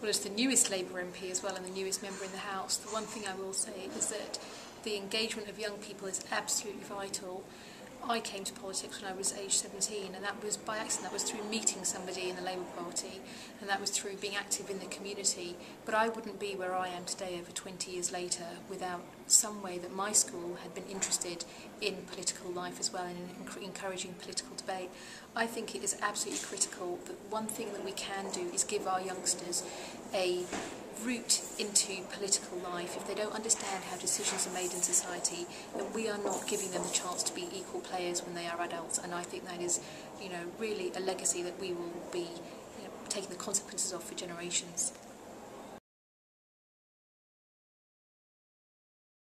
well as the newest Labour MP as well and the newest member in the House, the one thing I will say is that the engagement of young people is absolutely vital I came to politics when I was age 17 and that was by accident, that was through meeting somebody in the Labour Party and that was through being active in the community. But I wouldn't be where I am today over 20 years later without some way that my school had been interested in political life as well and in encouraging political debate. I think it is absolutely critical that one thing that we can do is give our youngsters a route into political life, if they don't understand how decisions are made in society, then we are not giving them the chance to be equal players when they are adults. And I think that is, you know, really a legacy that we will be you know, taking the consequences of for generations.